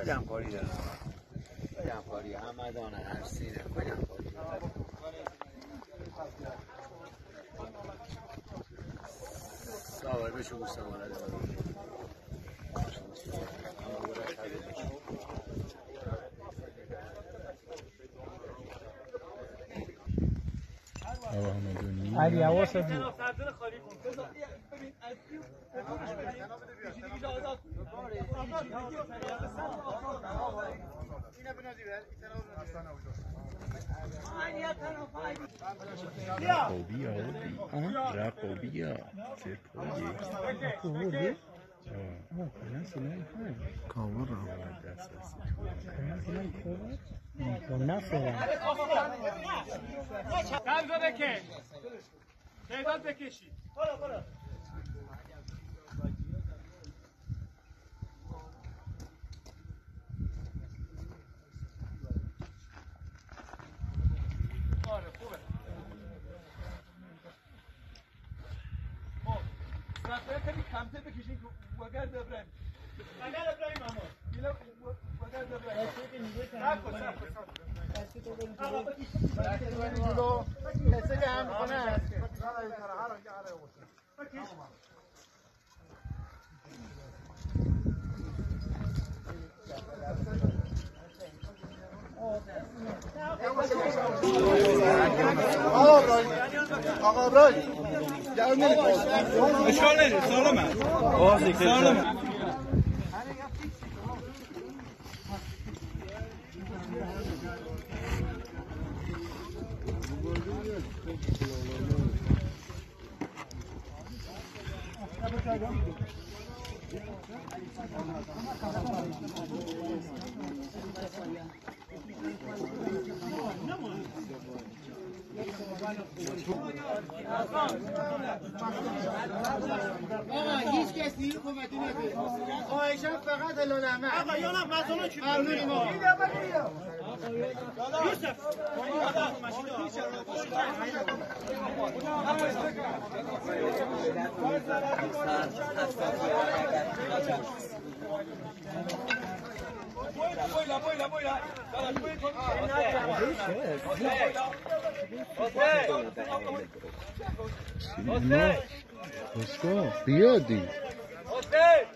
خیلی همکاری دارن خیلی همکاری. همدان هرسینه خیلی همکاری. سوار بشه او سواره دارم آقا همدانی علی حواست بود. رقابی آردی رقابی ها. چه پایی آه کلا سلای های کامل رو دست دست قلب بکش. تعداد بکشی. آره خوبه. خب. خیلی کمتر بکشین وگر دبرم وگر ابراهیم اما. وگر دبرم کن کن آقا بکش جلو کسی که هم کنه آقا هیچ کسی کمکی نکنه خواهشم فقط احمد آقا یالا مزانا چی ممنونی ما یوسف Boyla boyla boyla. نه بسکا بیادی حسین